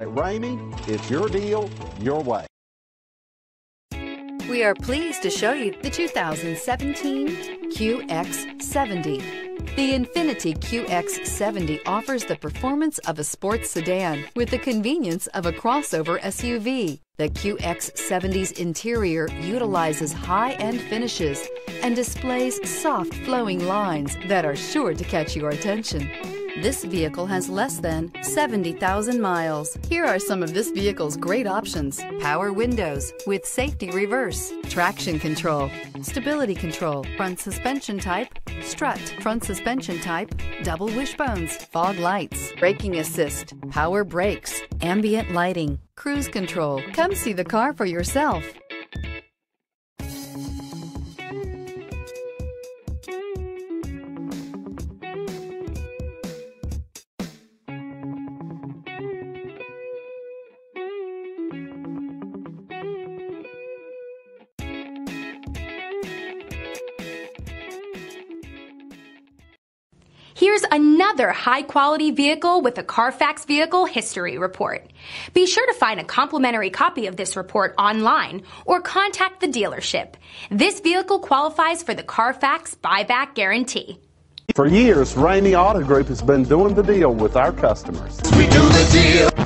At Ramey, it's your deal, your way. We are pleased to show you the 2017 QX70. The Infiniti QX70 offers the performance of a sports sedan with the convenience of a crossover SUV. The QX70's interior utilizes high-end finishes and displays soft flowing lines that are sure to catch your attention. This vehicle has less than 70,000 miles. Here are some of this vehicle's great options. Power windows with safety reverse, traction control, stability control, front suspension type, strut, front suspension type, double wishbones, fog lights, braking assist, power brakes, ambient lighting, cruise control. Come see the car for yourself. Here's another high quality vehicle with a Carfax Vehicle History Report. Be sure to find a complimentary copy of this report online or contact the dealership. This vehicle qualifies for the Carfax Buyback Guarantee. For years, Ramey Auto Group has been doing the deal with our customers. We do the deal.